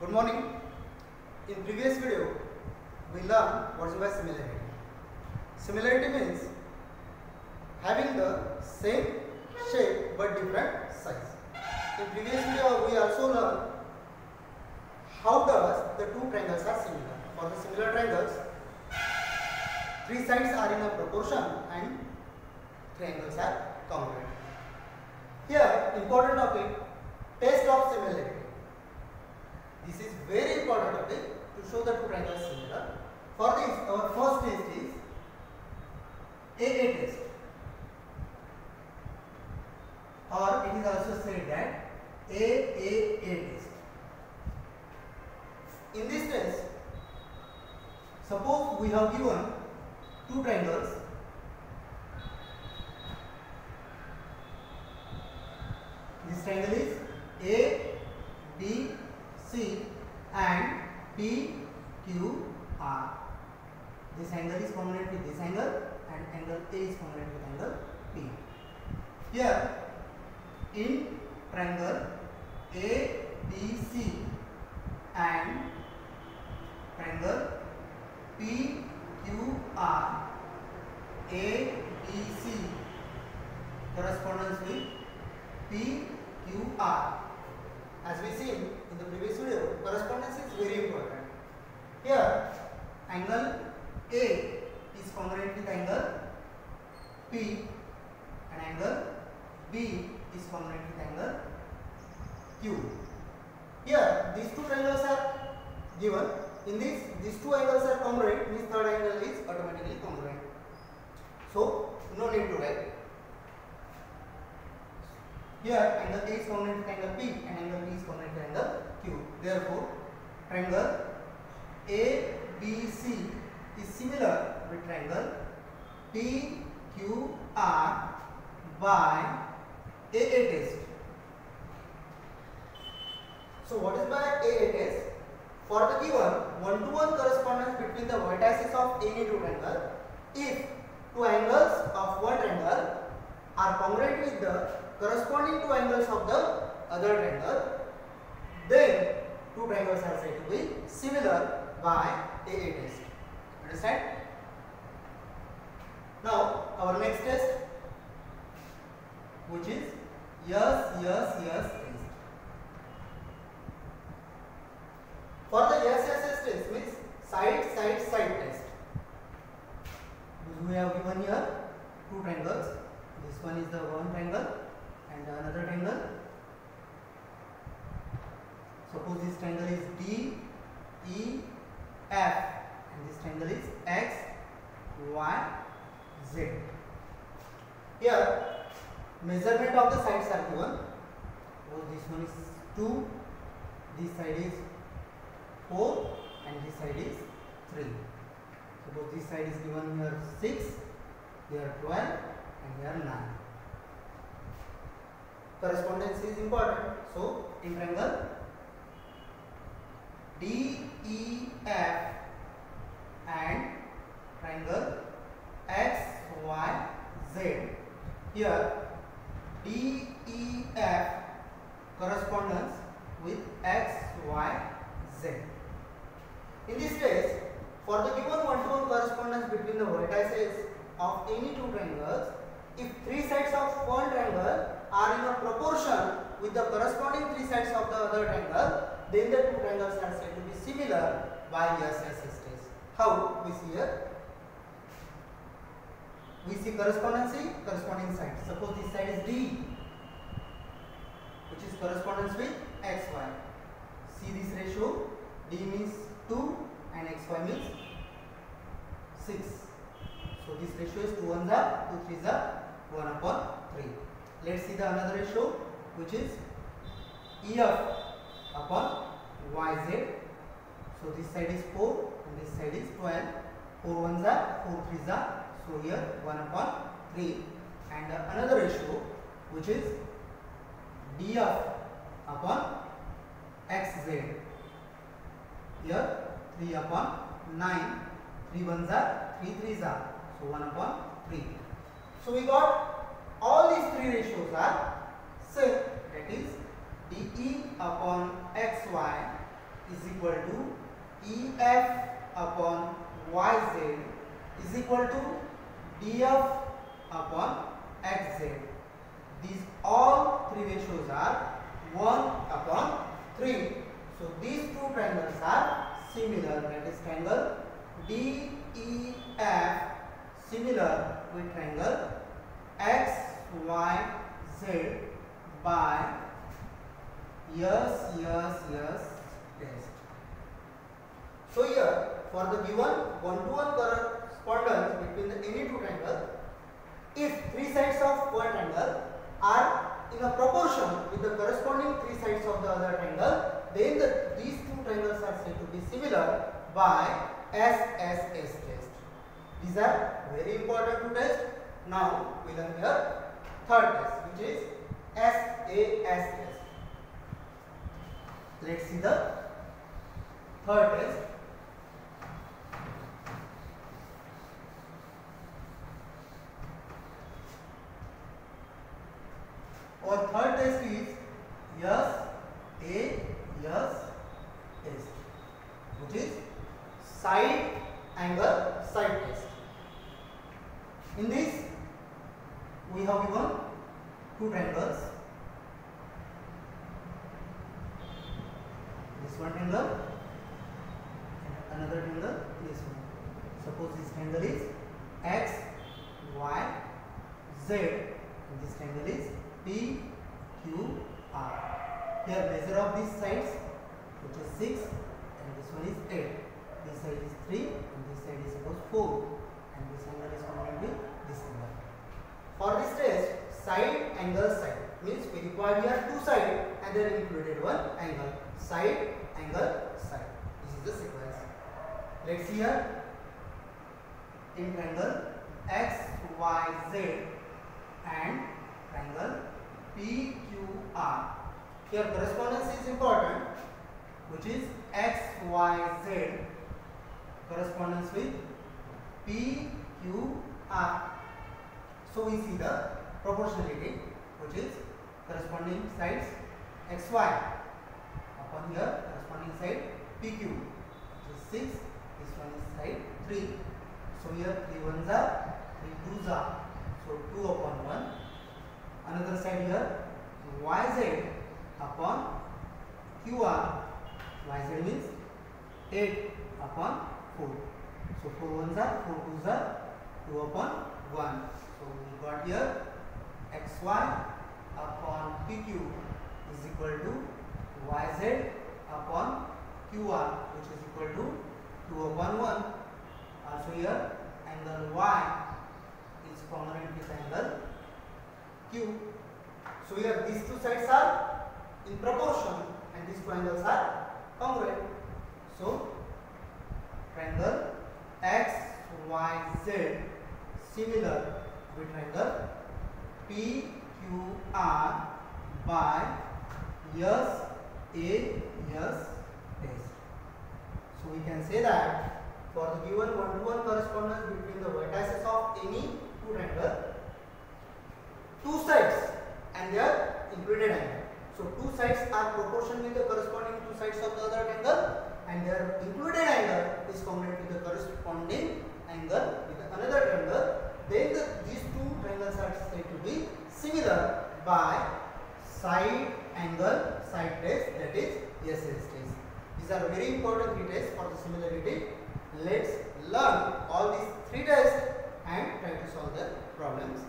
Good morning. In previous video, we learned what is by similarity. Similarity means having the same shape but different size. In previous video, we also learned how does the two triangles are similar. For the similar triangles, three sides are in a proportion and triangles are congruent. Here, important topic, test of similarity. This is very important topic to show the two triangles similar. For this, our first test is AA test. Or it is also said that AAA test. In this case, suppose we have given two triangles This triangle is A, B, C and P, Q, R. This angle is congruent with this angle and angle A is congruent with angle P. Here in triangle A, B, C and triangle P, Q, R, A, B, C correspondence with P, Q, R. As we seen in the previous video, correspondence is very important. Here, angle A is congruent with angle P and angle B is congruent with angle Q. Here, these two triangles are given. In this, these two angles are congruent, means third angle is automatically congruent. So, no need to write. Here angle A is congruent to angle P and angle B is congruent to angle Q. Therefore, triangle ABC is similar with triangle PQR by AA test. So, what is by AA test? For the given one-to-one correspondence between the vertices of any two triangle, if two angles of one triangle are congruent with the corresponding two angles of the other triangle, then two triangles are said to be similar by AA test. Understand? Now, our next test, which is S, S, S test. For the S test means side, side, side test. We have given here two triangles. This one is the one triangle and another triangle. Suppose this triangle is D, E, F and this triangle is X, Y, Z. Here measurement of the sides are given. Suppose this one is 2, this side is 4 and this side is 3. Suppose this side is given here 6, here 12 and here 9 correspondence is important. So, in triangle DEF and triangle XYZ. Here DEF correspondence with XYZ. In this case, for the given one-to-one correspondence between the vertices of any two triangles, if three sides of one triangle are in a proportion with the corresponding three sides of the other triangle, then the two triangles are said to be similar by S test. How we see here? We see correspondency, corresponding side. Suppose this side is D, which is correspondence with XY. See this ratio, D means 2 and XY means 6. So this ratio is 2 ones are, 2 threes are 1 upon 3. Let's see the another ratio which is EF upon YZ. So this side is 4 and this side is 12. 4 ones are, 4 threes are. So here 1 upon 3 and another ratio which is DF upon XZ. Here 3 upon 9. 3 ones are, 3 threes are. So 1 upon 3. So we got all these three ratios are same that is dE upon xy is equal to EF upon YZ is equal to DF upon XZ. These all three ratios are 1 upon 3. So these two triangles are similar that is triangle DEF similar with triangle XYZ by S S S test. So here for the given one-to-one correspondence between the any two triangles, if three sides of one triangle are in a proportion with the corresponding three sides of the other triangle, then the, these two triangles are said to be similar by SSS test. These are very important to test. Now we learn here third test which is SAS test. Let's see the third test. Side angle side test. In this, we have given two triangles. This one triangle another triangle, this one. Suppose this triangle is X, Y, Z, and this triangle is P, Q, R. Here measure of these sides, which is 6 and this one is 8. This side is 3 and this side is suppose 4 and this angle is with this angle. For this test, side angle side means we require here two sides and then included one angle. Side angle side. This is the sequence. Let's see here in triangle X, Y, Z and triangle PQR. Here correspondence is important which is XYZ correspondence with PQR. So we see the proportionality which is corresponding sides XY upon here corresponding side PQ which is 6 this one is side 3 so here 3 ones are 3 twos are. So 2 upon 1 another side here yz upon qr yz means 8 upon 4 so 4 ones are 4 twos are 2 upon 1 so we got here xy upon pq is equal to yz upon qr which is equal to 2 upon 1 also here angle y is congruent with angle q. So here these two sides are in proportion and these two angles are congruent. So triangle x y z similar with triangle p q r by yes a yes s. So we can say that for the given one-to-one correspondence between the vertices of any two triangle, two sides and their included angle. So two sides are proportional with the corresponding two sides of the other triangle and their included angle is congruent with the corresponding angle with another angle, then the, these two triangles are said to be similar by side angle side test that is SS test. These are very important three tests for the similarity. Let's learn all these three tests and try to solve the problems.